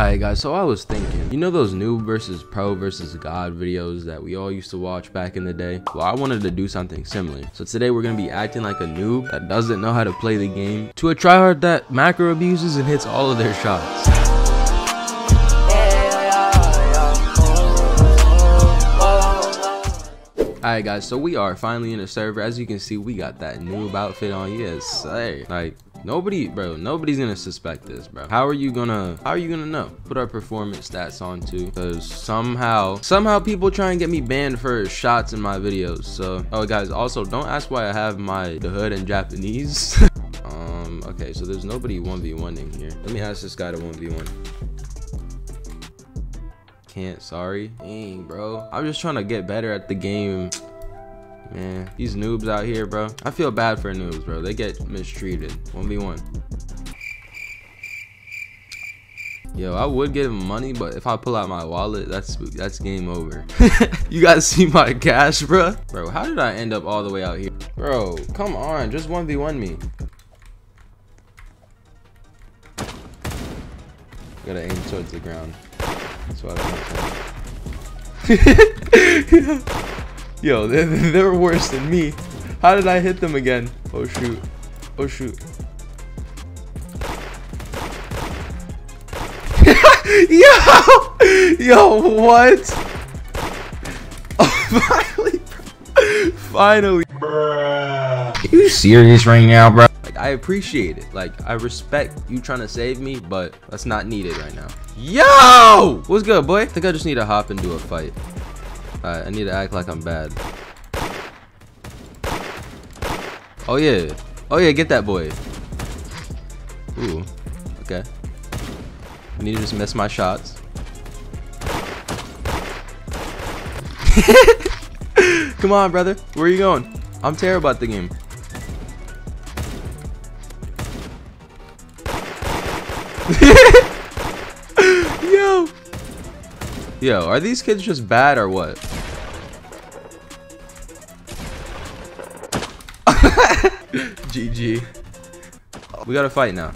Alright guys, so I was thinking, you know those noob versus pro versus god videos that we all used to watch back in the day? Well, I wanted to do something similar. So today we're gonna be acting like a noob that doesn't know how to play the game to a tryhard that macro abuses and hits all of their shots. Alright guys, so we are finally in a server. As you can see, we got that noob outfit on. Yes, hey. Like, nobody, bro, nobody's gonna suspect this, bro. How are you gonna, how are you gonna know? Put our performance stats on too. Because somehow, somehow people try and get me banned for shots in my videos. So, oh guys, also don't ask why I have my Da Hood in Japanese. um, okay, so there's nobody 1v1 in here. Let me ask this guy to 1v1 can't sorry dang bro i'm just trying to get better at the game man these noobs out here bro i feel bad for noobs bro they get mistreated 1v1 Yo, I would give him money, but if I pull out my wallet, that's that's game over. you guys see my cash, bro? Bro, how did I end up all the way out here? Bro, come on, just 1v1 me. Gotta aim towards the ground. That's what I Yo, they're, they're worse than me. How did I hit them again? Oh shoot. Oh shoot. Yo! Yo, what? Oh, finally. Finally. Bruh. You serious right now, bro? Like, I appreciate it. Like, I respect you trying to save me, but that's not needed right now. Yo! What's good, boy? I think I just need to hop into a fight. Alright, I need to act like I'm bad. Oh, yeah. Oh, yeah, get that boy. Ooh. Okay. I need to just miss my shots. Come on, brother. Where are you going? I'm terrible at the game. Yo. Yo, are these kids just bad or what? We gotta fight now.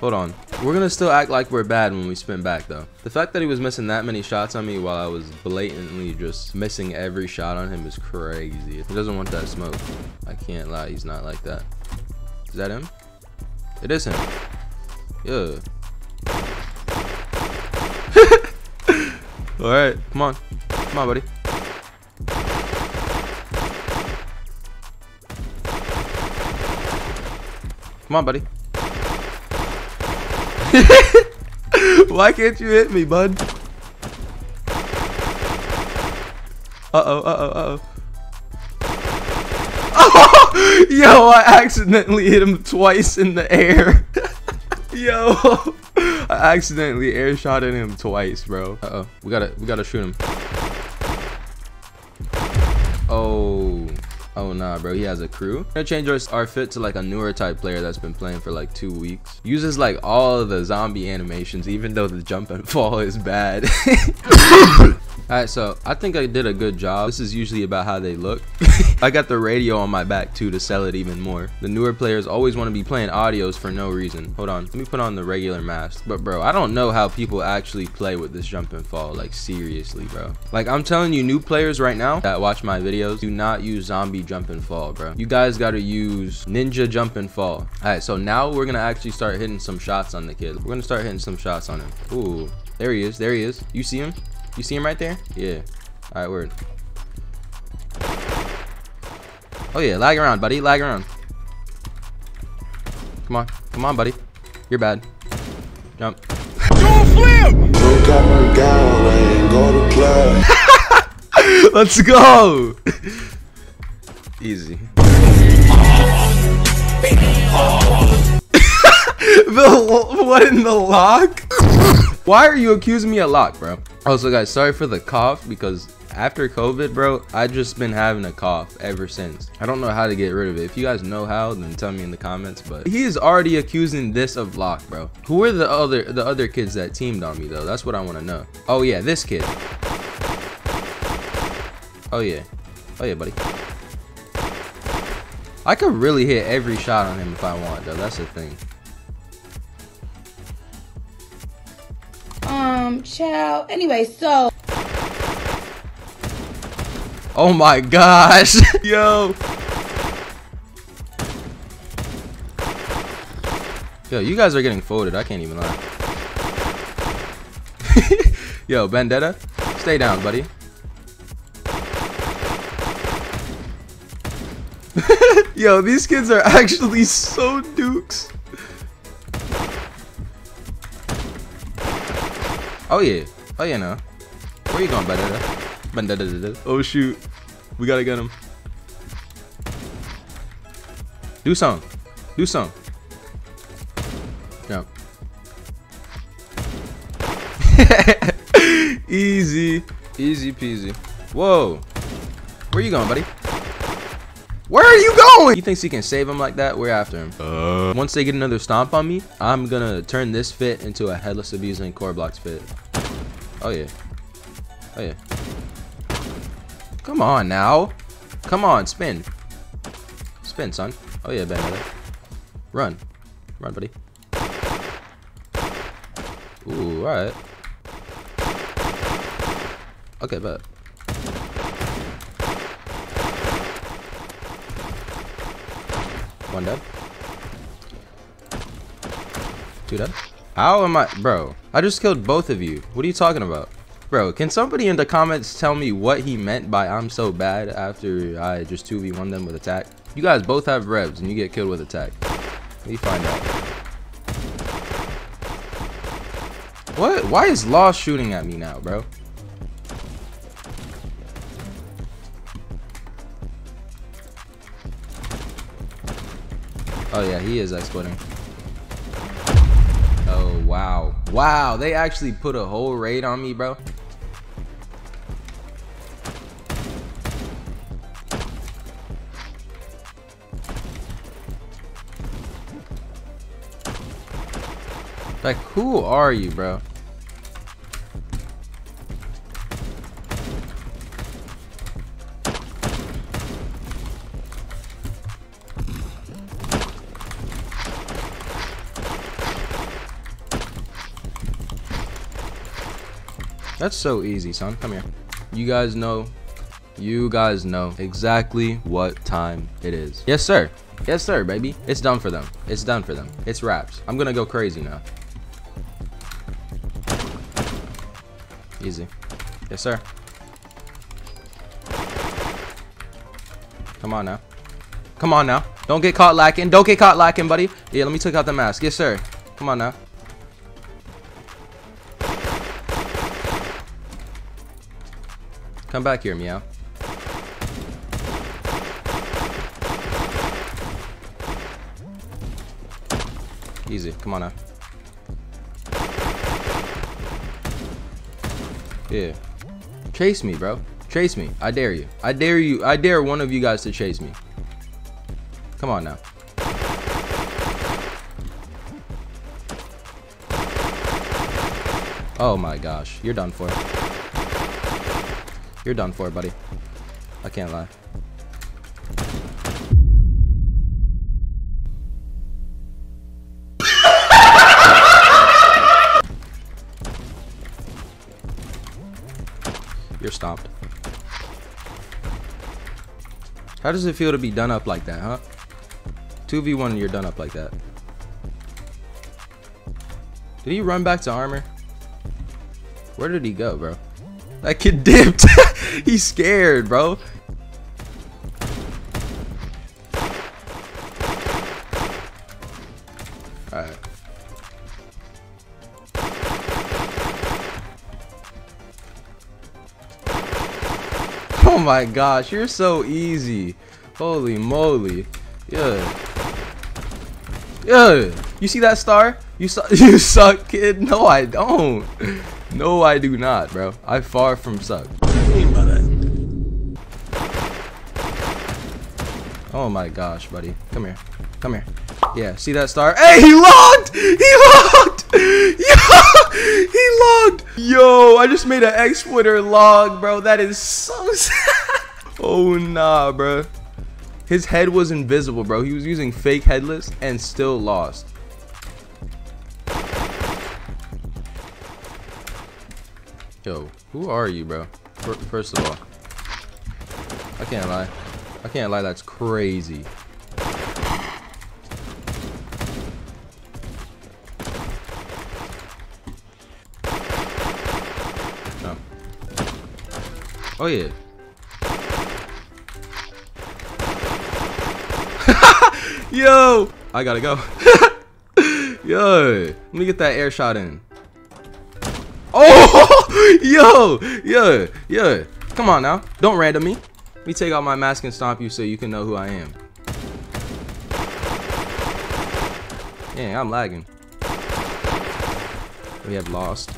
Hold on. We're gonna still act like we're bad when we spin back though. The fact that he was missing that many shots on me while I was blatantly just missing every shot on him is crazy. He doesn't want that smoke. I can't lie, he's not like that. Is that him? It is him. Yeah. Alright, come on. Come on, buddy. Come on, buddy. Why can't you hit me, bud? Uh-oh, uh-oh, uh-oh. Oh! Yo, I accidentally hit him twice in the air. Yo, I accidentally air shotted him twice, bro. Uh-oh, we gotta, we gotta shoot him. Oh. Nah, bro, he has a crew. I'm gonna change our, our fit to like a newer type player that's been playing for like two weeks. Uses like all the zombie animations, even though the jump and fall is bad. Alright, so I think I did a good job. This is usually about how they look. I got the radio on my back too to sell it even more. The newer players always want to be playing audios for no reason. Hold on, let me put on the regular mask. But bro, I don't know how people actually play with this jump and fall. Like seriously, bro. Like I'm telling you, new players right now that watch my videos, do not use zombie jump and fall, bro. You guys gotta use ninja jump and fall. Alright, so now we're gonna actually start hitting some shots on the kid. We're gonna start hitting some shots on him. Ooh, there he is, there he is. You see him? You see him right there? Yeah. All right, word. Oh yeah, lag around, buddy. Lag around. Come on. Come on, buddy. You're bad. Jump. Go flip! Let's go. Easy. the what in the lock? Why are you accusing me of lock, bro? Also, guys, sorry for the cough because after COVID, bro, I just been having a cough ever since. I don't know how to get rid of it. If you guys know how, then tell me in the comments. But he is already accusing this of lock, bro. Who are the other the other kids that teamed on me though? That's what I want to know. Oh yeah, this kid. Oh yeah. Oh yeah, buddy. I could really hit every shot on him if I want, though. That's the thing. Um, ciao. Anyway, so. Oh my gosh. Yo. Yo, you guys are getting folded. I can't even lie. Yo, Vendetta, stay down, buddy. Yo, these kids are actually so dukes. Oh yeah. Oh yeah, no. Where you going, Vendetta? Vendetta. Oh shoot. We gotta get him. Do some. Do some. Jump. Easy. Easy peasy. Whoa. Where you going, buddy? Where are you going? He thinks he can save him like that? We're after him. Uh. Once they get another stomp on me, I'm gonna turn this fit into a headless abusing Korblox fit. Oh yeah. Oh yeah. Come on now. Come on, spin. Spin, son. Oh yeah, Benedict. Run. Run, buddy. Ooh, alright. Okay, bet. One dead. Two dead. How am I? Bro, I just killed both of you. What are you talking about? Bro, can somebody in the comments tell me what he meant by I'm so bad after I just 2v1 them with attack? You guys both have revs and you get killed with attack. Let me find out. What? Why is Law shooting at me now, bro? Oh yeah, he is exploiting. Oh wow. Wow, they actually put a whole raid on me, bro. Like, who are you, bro? That's so easy, son. Come here. You guys know, you guys know exactly what time it is. Yes, sir. Yes, sir, baby. It's done for them. It's done for them. It's wraps. I'm gonna go crazy now. Easy. Yes, sir. Come on now. Come on now. Don't get caught lacking. Don't get caught lacking, buddy. Yeah, let me take out the mask. Yes, sir. Come on now. Come back here, meow. Easy. Come on now. Yeah. Chase me, bro. Chase me. I dare you. I dare you. I dare one of you guys to chase me. Come on now. Oh my gosh. You're done for. You're done for, buddy. I can't lie. You're stomped. How does it feel to be done up like that, huh? 2v1 you're done up like that. Did he run back to armor? Where did he go, bro? That kid dipped. He's scared, bro. Alright. Oh my gosh, you're so easy. Holy moly. Yeah. Yeah. You see that star? You suck you suck, kid? No, I don't. No, I do not, bro. I far from suck. What do you mean by that? Oh my gosh, buddy. Come here. Come here. Yeah, see that star? Hey, he logged! He logged! Yo! He logged! Yo, I just made an exploiter log, bro. That is so sad. Oh, nah, bro. His head was invisible, bro. He was using fake headless and still lost. Yo, who are you, bro? First of all, I can't lie. I can't lie, that's crazy. Oh. Oh yeah. Yo! I gotta go. Yo! Let me get that air shot in. Yo! Yo! Yo! Come on now. Don't random me. Let me take out my mask and stomp you so you can know who I am. Yeah, I'm lagging. We have lost.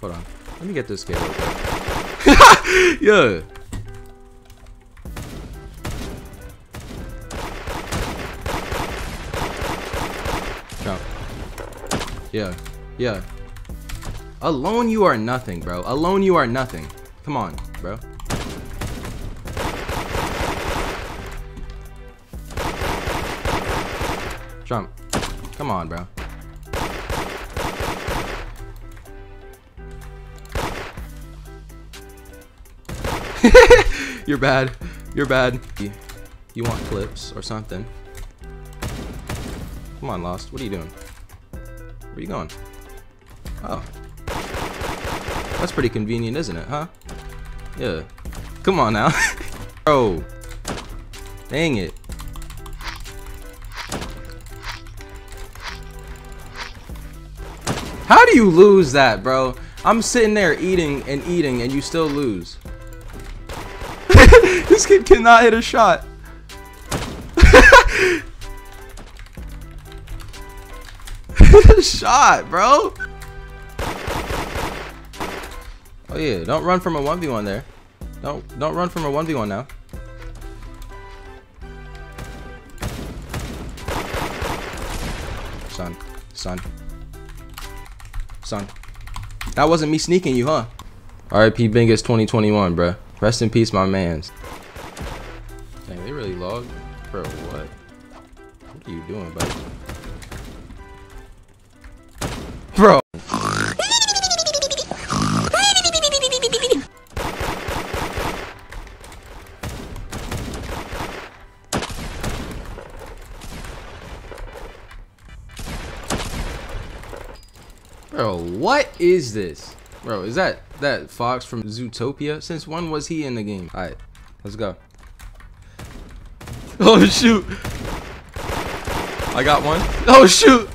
Hold on. Let me get this kid yeah. Yeah. Yeah. Alone you are nothing, bro. Alone you are nothing. Come on, bro. Jump. Come on, bro. You're bad. You're bad. You want clips or something. Come on, Lost. What are you doing? Where are you going? Oh. That's pretty convenient, isn't it, huh? Yeah. Come on now. Bro. Dang it. How do you lose that, bro? I'm sitting there eating and eating and you still lose. this kid cannot hit a shot. shot, bro. Oh yeah, don't run from a 1v1 there. Don't don't run from a 1v1 now. Son, son. Son. That wasn't me sneaking you, huh? RIP Bingus 2021, bruh. Rest in peace, my mans. Dang, they really logged? Bro, what? What are you doing, buddy? Bro. Bro, what is this? Bro, is that that Fox from Zootopia? Since when was he in the game? Alright, let's go. Oh shoot! I got one. Oh shoot!